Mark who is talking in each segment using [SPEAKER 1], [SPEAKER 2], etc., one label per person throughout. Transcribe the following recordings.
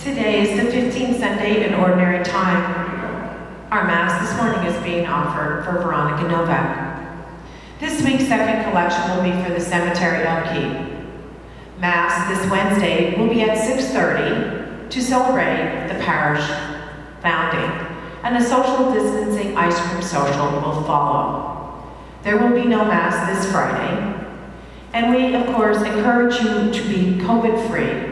[SPEAKER 1] Today is the 15th Sunday in Ordinary Time. Our Mass this morning is being offered for Veronica Novak. This week's second collection will be for the cemetery upkeep. Mass this Wednesday will be at 6.30 to celebrate the parish founding, and a social distancing ice cream social will follow. There will be no Mass this Friday, and we, of course, encourage you to be COVID-free.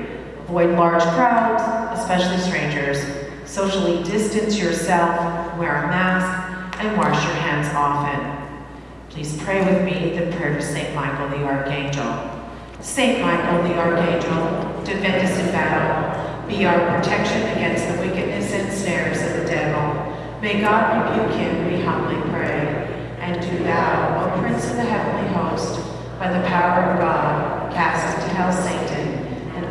[SPEAKER 1] Avoid large crowds, especially strangers. Socially distance yourself, wear a mask, and wash your hands often. Please pray with me the prayer to St. Michael the Archangel. Saint Michael the Archangel, defend us in battle. Be our protection against the wickedness and snares of the devil. May God rebuke him, we humbly pray. And do thou, O Prince of the heavenly host, by the power of God, cast into hell Satan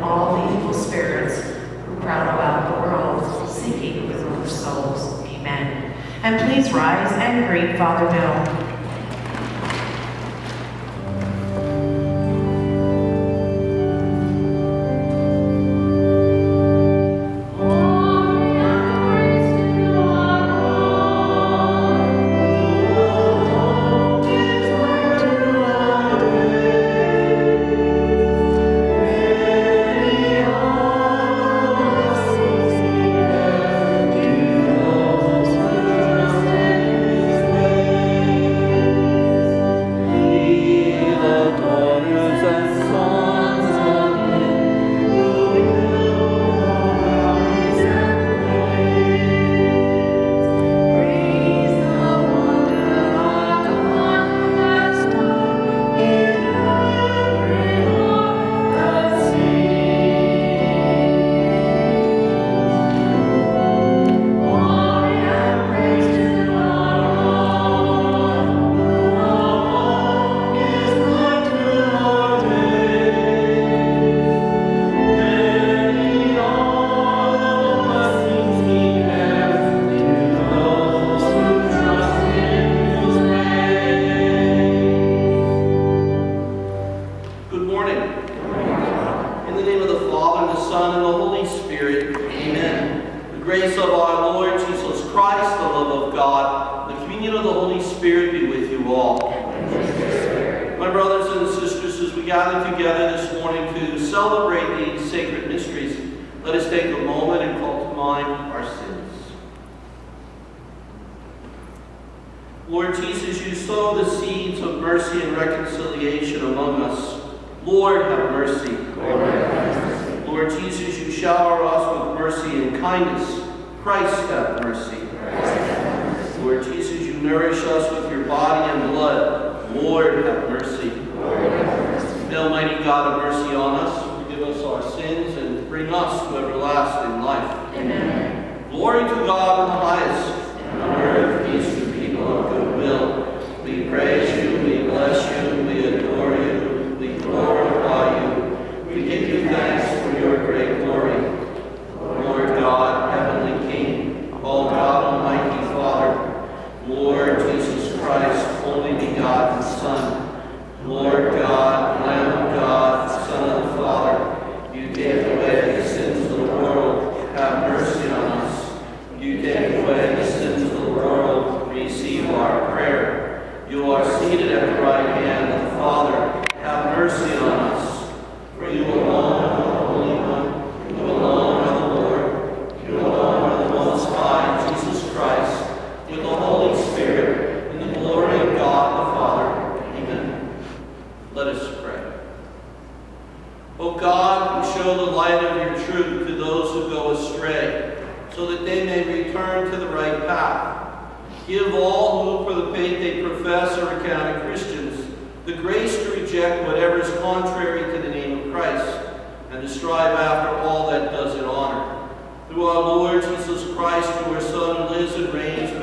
[SPEAKER 1] all the evil spirits who prowl about the world, seeking the ruin souls. Amen. And please rise and greet Father Bill.
[SPEAKER 2] Thus says the Lord, just as from the heavens the rain and snow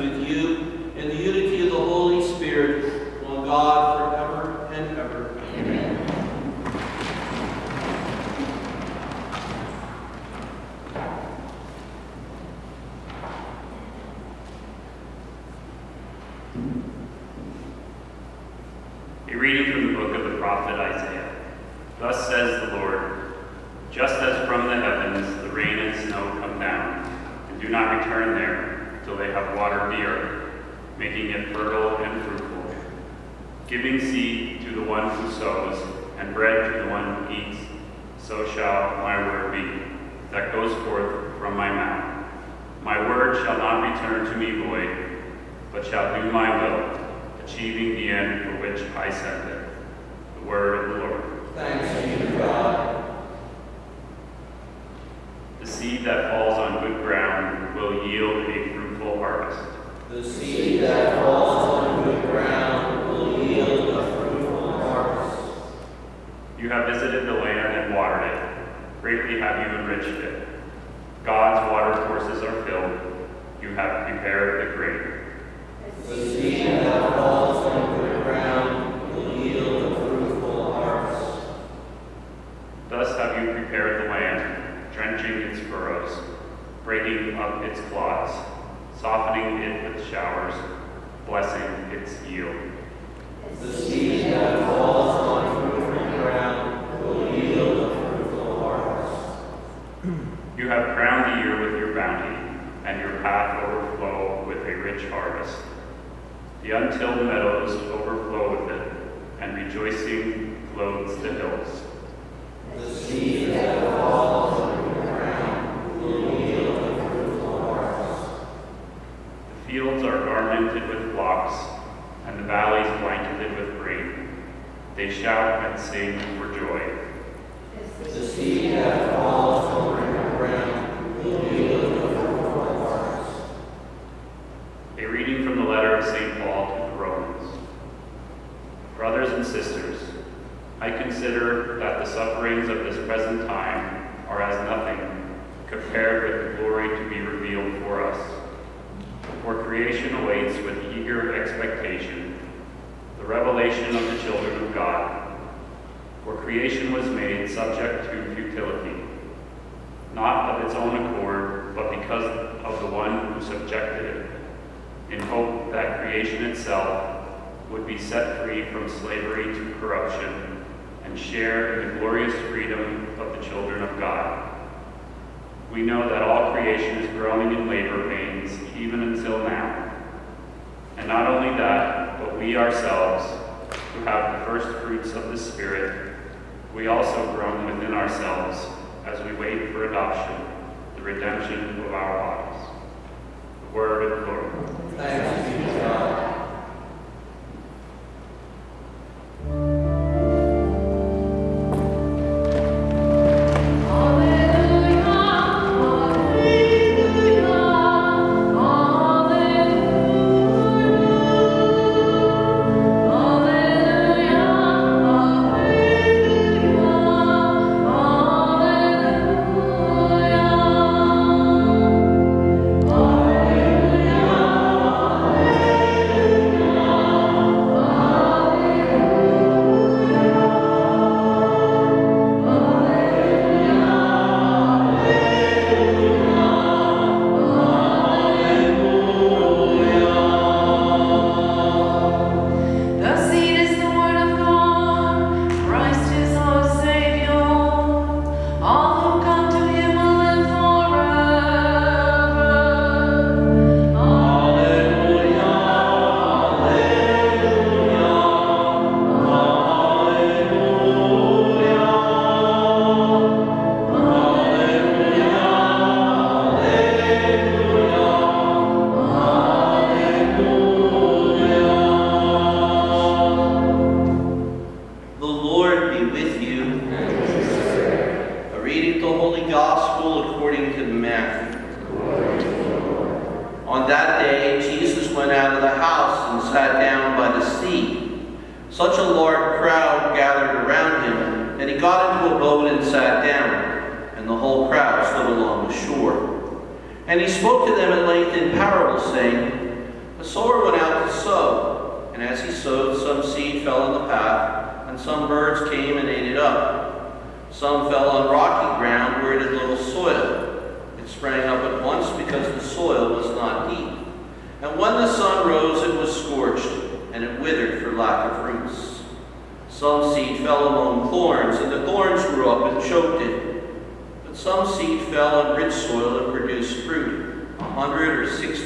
[SPEAKER 2] You have visited the land and watered it. Greatly have you enriched it. God's watercourses are filled. You have prepared the grain.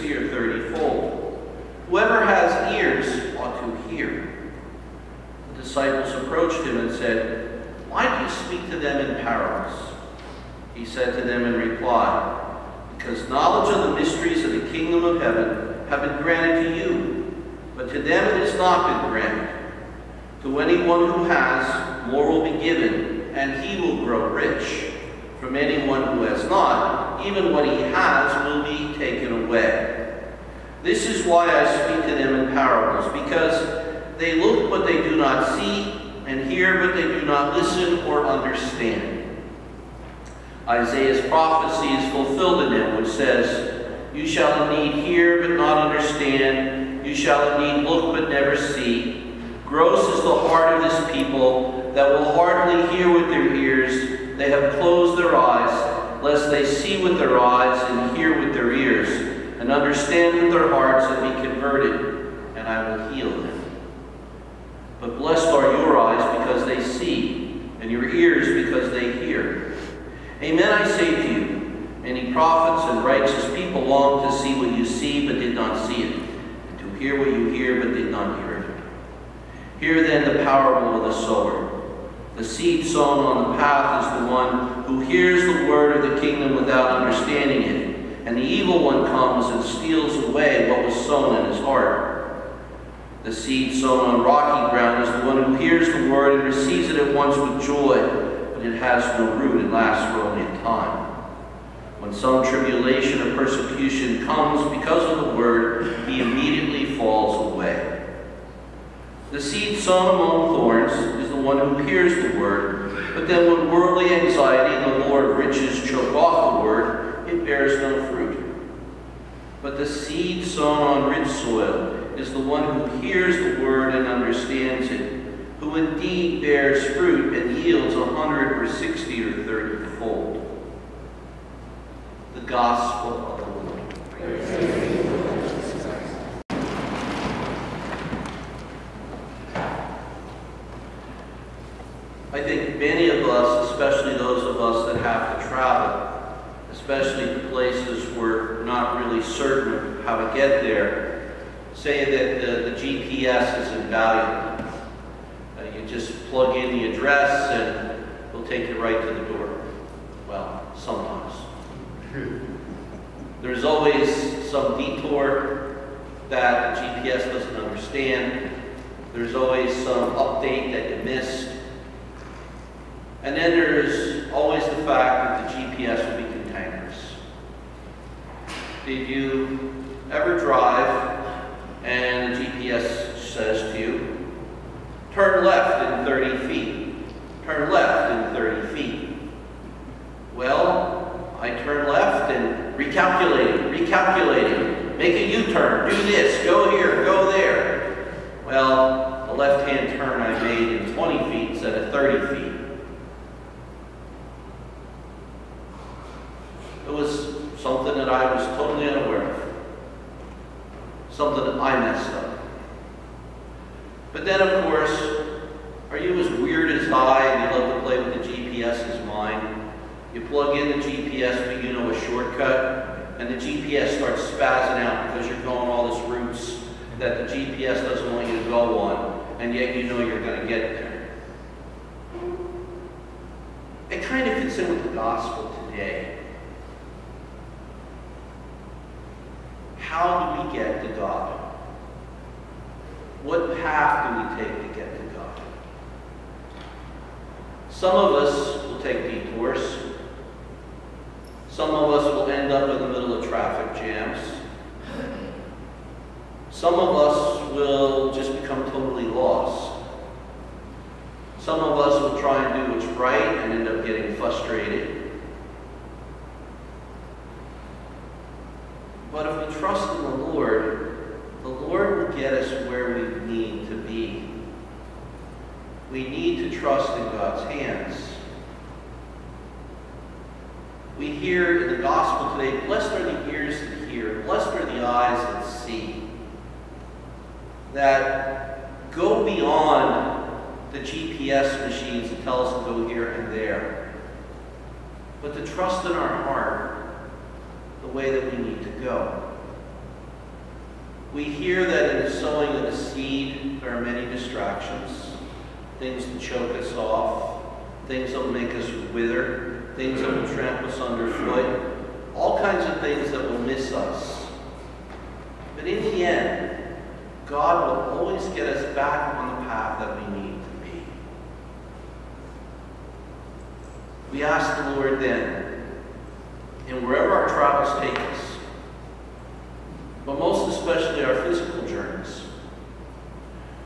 [SPEAKER 1] 60 or 30 fold. Whoever has ears ought to hear. The disciples approached him and said, Why do you speak to them in parables? He said to them in reply, Because knowledge of the mysteries of the kingdom of heaven have been granted to you, but to them it has not been granted. To anyone who has, more will be given, and he will grow rich. From anyone who has not, even what he has will be taken away. This is why I speak to them in parables, because they look but they do not see, and hear but they do not listen or understand. Isaiah's prophecy is fulfilled in them, which says, You shall indeed hear but not understand, you shall indeed look but never see. Gross is the heart of this people that will hardly hear with their ears they have closed their eyes, lest they see with their eyes and hear with their ears, and understand with their hearts and be converted, and I will heal them. But blessed are your eyes because they see, and your ears because they hear. Amen, I say to you, many prophets and righteous people long to see what you see, but did not see it, and to hear what you hear, but did not hear it. Hear then the parable of the sower. The seed sown on the path is the one who hears the word of the kingdom without understanding it. And the evil one comes and steals away what was sown in his heart. The seed sown on rocky ground is the one who hears the word and receives it at once with joy, but it has no root and lasts for only a time. When some tribulation or persecution comes because of the word, he immediately falls away. The seed sown among thorns is the one who hears the word, but then when worldly anxiety and the Lord riches choke off the word, bears no fruit. But the seed sown on rich soil is the one who hears the word and understands it, who indeed bears fruit and yields a hundred or sixty or thirty fold. The Gospel of the Lord. I think many of us, especially those of us that have to travel, especially to places we're not really certain how to get there, say that the, the GPS is invaluable. Uh, you just plug in the address and it'll take you right to the door. Well, sometimes. There's always some detour that the GPS doesn't understand. There's always some update that you missed. And then there's always the fact that the GPS will be cantankerous. Did you ever drive and GPS says to you, turn left in 30 feet, turn left in 30 feet? Well, I turn left and recalculating, recalculating, make a U-turn, do this, go here, go there. Well, the left-hand turn I made in 20 feet instead of 30 feet. It was something that I was totally unaware of. Something that I messed up. But then, of course, are you as weird as I and you love to play with the GPS as mine? You plug in the GPS, but you know a shortcut, and the GPS starts spazzing out because you're going all these routes that the GPS doesn't want you to go on, and yet you know you're going to get there. It kind of fits in with the gospel today. How do we get to God? What path do we take to get to God? Some of us will take detours. Some of us will end up in the middle of traffic jams. Some of us will just become totally lost. Some of us will try and do what's right and end up getting frustrated. But if we trust in the Lord, the Lord will get us where we need to be. We need to trust in God's hands. We hear in the gospel today, blessed are the ears that hear, blessed are the eyes that see. That go beyond the GPS machines that tell us to go here and there. But to trust in our heart the way that we need to go. We hear that in the sowing of the seed, there are many distractions, things that choke us off, things that will make us wither, things that will trample us underfoot, all kinds of things that will miss us. But in the end, God will always get us back on the path that we need to be. We ask the Lord then, and wherever our travels take us, but most especially our physical journeys,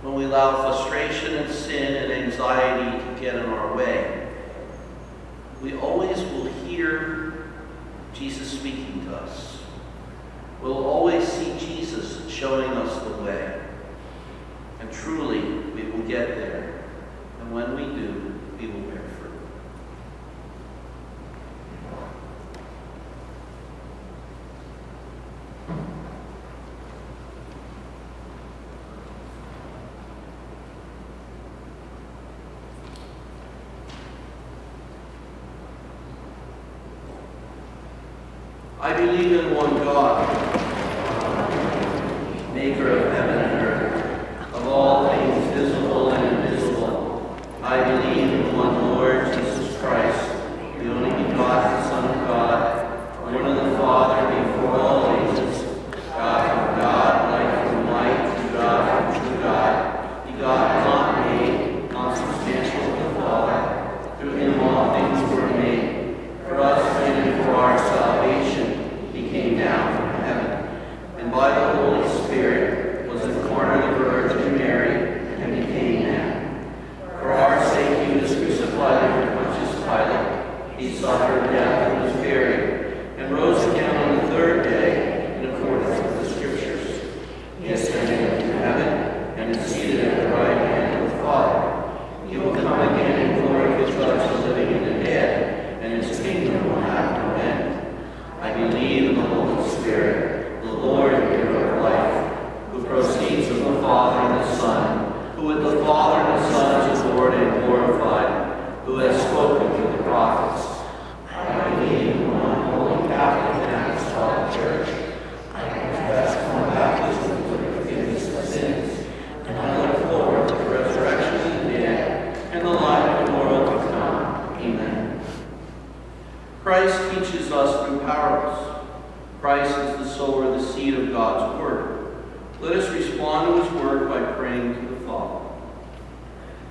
[SPEAKER 1] when we allow frustration and sin and anxiety to get in our way, we always will hear Jesus speaking to us. We'll always see Jesus showing us the way. And truly, we will get there. And when we do, we will bear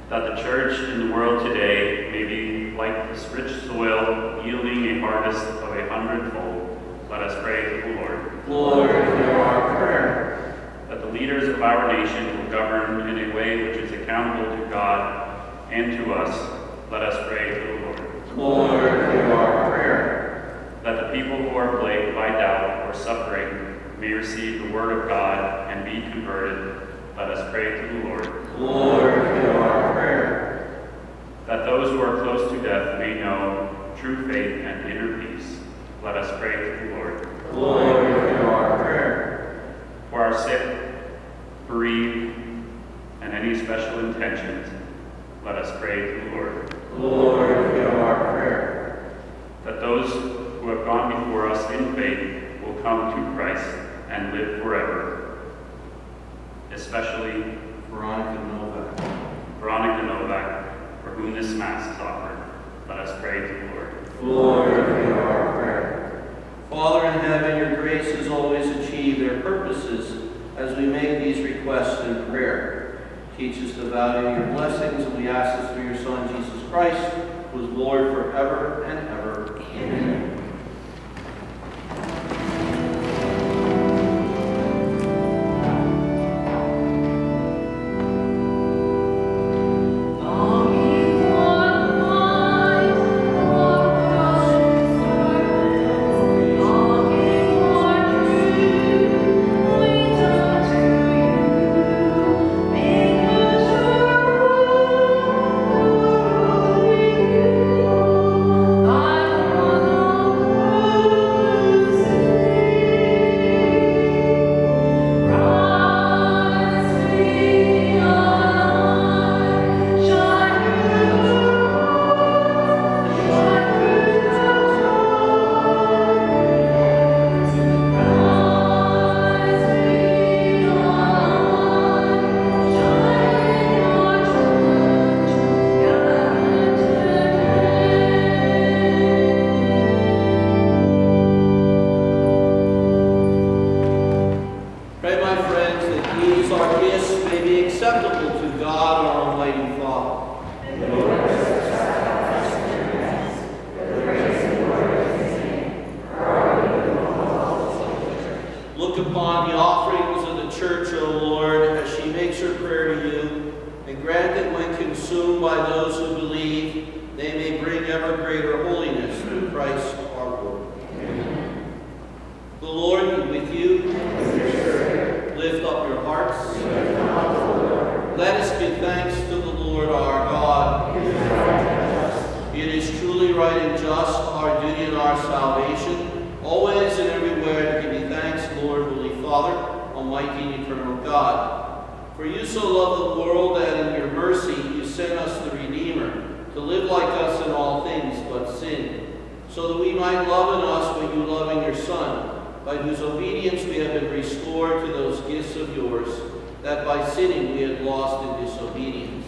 [SPEAKER 2] that the church in the world today may be like this rich soil yielding a harvest of a hundredfold. Let us pray to the Lord.
[SPEAKER 1] Lord, hear our prayer.
[SPEAKER 2] That the leaders of our nation will govern in a way which is accountable to God and to us. Let us pray to the Lord.
[SPEAKER 1] Lord, hear our prayer.
[SPEAKER 2] That the people who are plagued by doubt or suffering may receive the word of God and be converted. Let us pray to the Lord.
[SPEAKER 1] Lord, hear our prayer.
[SPEAKER 2] That those who are close to death may know true faith and inner peace. Let us pray to the Lord.
[SPEAKER 1] Lord, hear our prayer.
[SPEAKER 2] For our sick, bereaved, and any special intentions, let us pray to the Lord.
[SPEAKER 1] Lord, hear our prayer.
[SPEAKER 2] That those who have gone before us in faith will come to Christ and live forever. Especially
[SPEAKER 1] Veronica Novak.
[SPEAKER 2] Veronica Novak, for whom this Mass is offered. Let us pray to the Lord.
[SPEAKER 1] Lord, hear our prayer. Father in heaven, your graces always achieve their purposes as we make these requests in prayer. Teach us to value your blessings, and we ask this through your Son, Jesus Christ, who is Lord forever and ever. Amen. Love in us what you love in your Son, by whose obedience we have been restored to those gifts of yours, that by sinning we had lost in disobedience.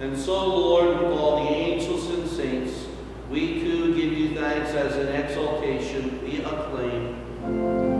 [SPEAKER 1] And so, Lord, with all the angels and saints, we too give you thanks as an exaltation we acclaim.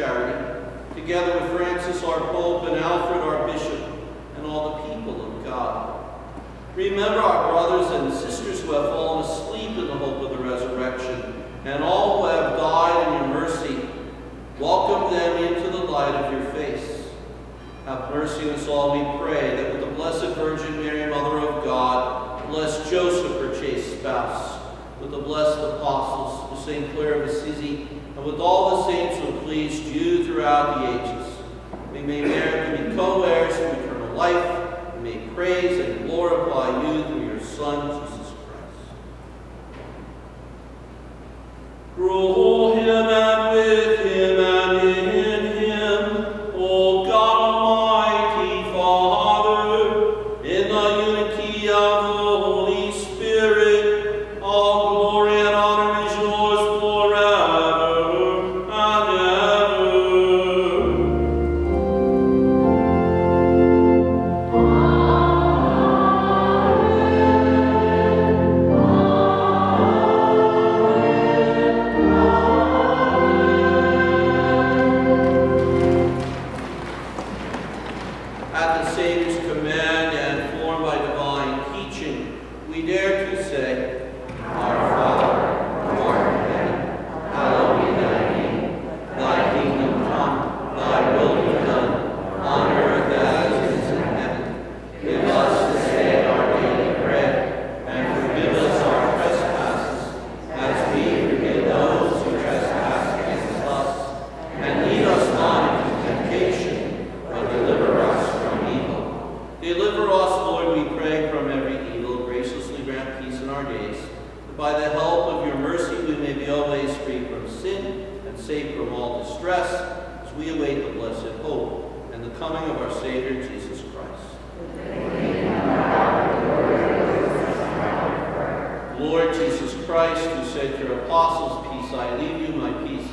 [SPEAKER 1] charity, together with Francis, our Pope, and Alfred, our Bishop, and all the people of God. Remember our brothers and sisters who have fallen asleep in the hope of the resurrection, and all who have died in your mercy. Welcome them into the light of your face. Have mercy on us all, we pray, that with the Blessed Virgin Mary, Mother of God, bless Joseph, her chaste spouse, with the blessed apostles, with St. Clare of Assisi, and with all the saints who have pleased you throughout the ages. We may merit to be co-heirs of eternal life, and may praise and glorify you through your Son, Jesus Christ. Through him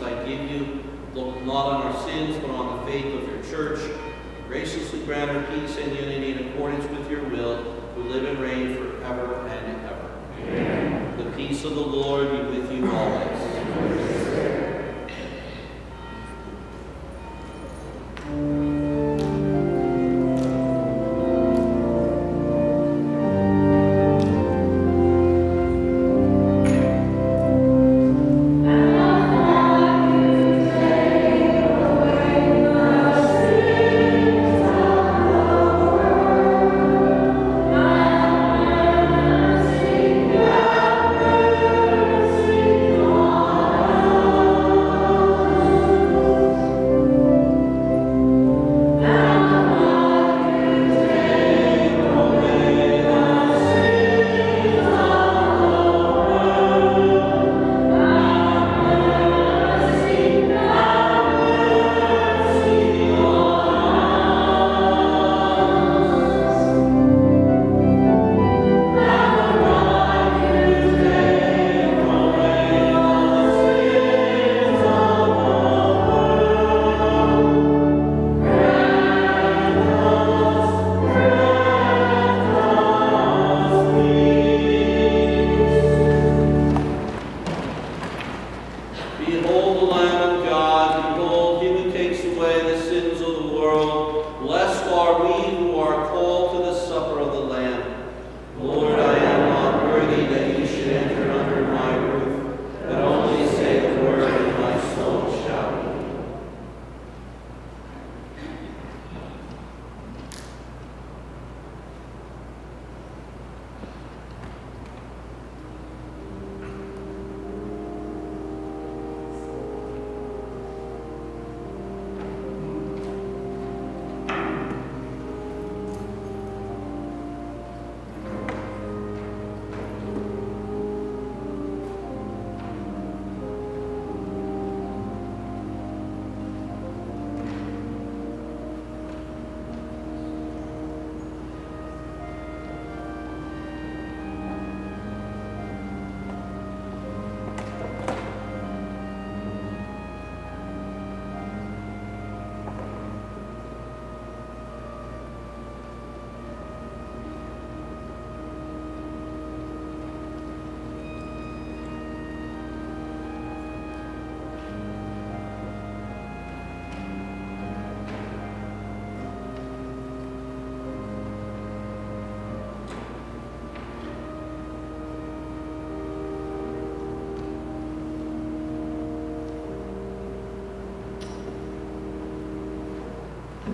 [SPEAKER 1] I give you, look not on our sins, but on the faith of your church. Graciously grant her peace and unity in accordance with your will, who live and reign forever and ever. Amen. The peace of the Lord be with you always.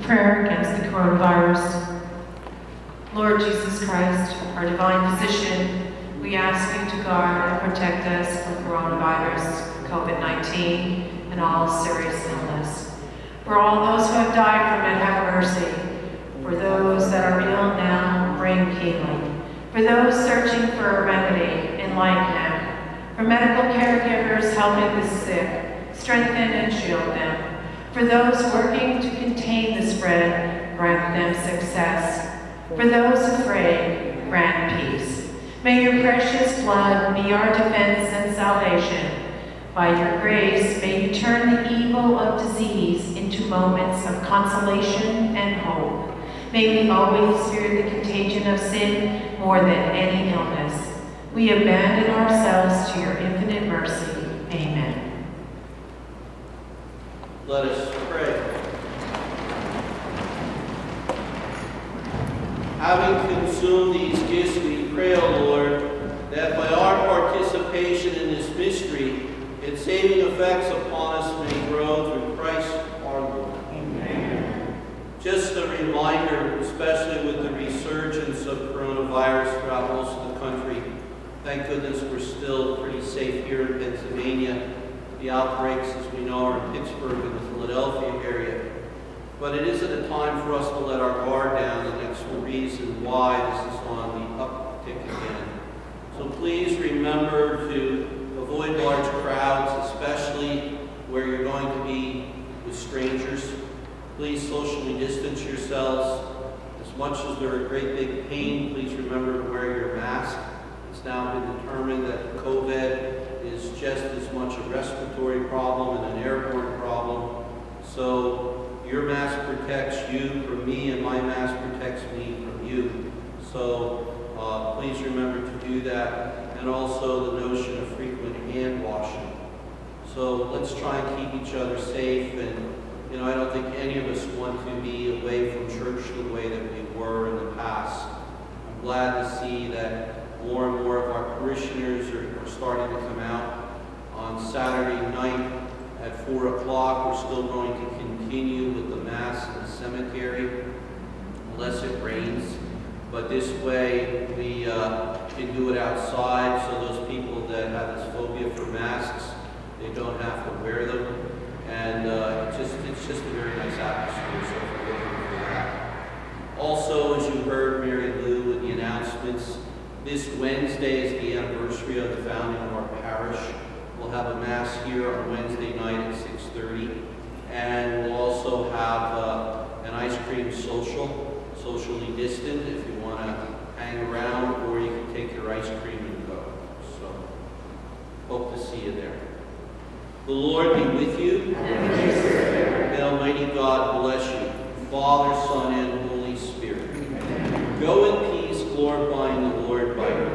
[SPEAKER 3] Prayer against the coronavirus. Lord Jesus Christ, our divine physician, we ask you to guard and protect us from coronavirus, COVID-19, and all serious illness. For all those who have died from it, have mercy. For those that are ill now, bring healing. For those searching for a remedy, enlighten them. For medical caregivers helping the sick, strengthen and shield them. For those working to contain the spread, grant them success. For those afraid, grant peace. May your precious blood be our defense and salvation. By your grace, may you turn the evil of disease into moments of consolation and hope. May we always fear the contagion of sin more than any illness. We abandon ourselves to your infinite mercy.
[SPEAKER 1] Let us pray. Having consumed these gifts, we pray, O Lord, that by our participation in this mystery, its saving effects upon us may grow through Christ our Lord. Amen. Just a reminder, especially with the resurgence of coronavirus throughout most of the country, thank goodness we're still pretty safe here in Pennsylvania. The outbreaks, as we know, are in Pittsburgh and the Philadelphia area. But it isn't a time for us to let our guard down, and that's the reason why this is on the uptick again. So please remember to avoid large crowds, especially where you're going to be with strangers. Please socially distance yourselves. As much as they're a great big pain, please remember to wear your mask. It's now been determined that COVID is just as much a respiratory problem and an airborne problem. So your mask protects you from me and my mask protects me from you. So uh, please remember to do that. And also the notion of frequent hand washing. So let's try and keep each other safe and you know, I don't think any of us want to be away from church the way that we were in the past. I'm glad to see that more and more of our parishioners are, are starting to come out. On Saturday night at 4 o'clock, we're still going to continue with the Mass in the cemetery, unless it rains. But this way, we uh, can do it outside, so those people that have this phobia for masks, they don't have to wear them. And uh, it's just it's just a very nice atmosphere, so you're looking for that. Also, as you heard Mary Lou with the announcements, this Wednesday is the anniversary of the founding of our parish. We'll have a mass here on Wednesday night at 6:30, and we'll also have uh, an ice cream social, socially distant, if you want to hang around, or you can take your ice cream and go. So, hope to see you there. The Lord be with you. May Almighty God bless you, Father, Son, and Holy Spirit. Go in glorifying the Lord by your